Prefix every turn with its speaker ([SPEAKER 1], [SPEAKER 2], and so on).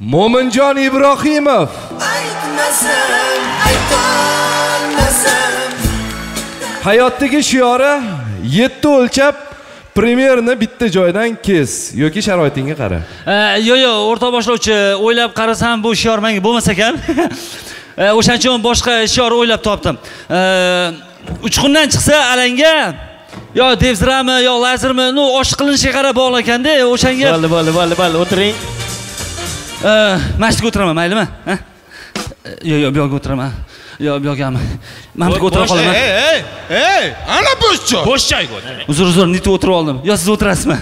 [SPEAKER 1] mo'minjon ibrohimov.
[SPEAKER 2] Aytmasam aytolmasam.
[SPEAKER 1] Hayotdagi shiori yetti o'lchab premyerni bitta joydan kes. Yoki sharoitingga qara.
[SPEAKER 3] Yo'q yo'q o'rtoq boshlovchi o'ylab qarasam bu shior menga bo'lmas ekan. E, o'shaning uchun boshqa shior o'ylab topdim. E, uchqundan chiqsa alanga yo devzirami yo lazermi ну osh qilinishiga qarab bog'liq ekanda o'shanga
[SPEAKER 4] bo'ldi bo'ldi bo'ldi bo'ldi o'tiring
[SPEAKER 3] Mana shu yerga o'tiraman maylimi Ha? Yo'q yo'q bu yoqqa o'tiraman yo'q bu yoqqami mana bu yerga o'tira qolaman
[SPEAKER 5] ey ey ey ana bo'sh joy
[SPEAKER 6] bo'sh joyga o'tiring
[SPEAKER 3] uzr uzr nitib o'tirib oldim yo siz o'tirasizmi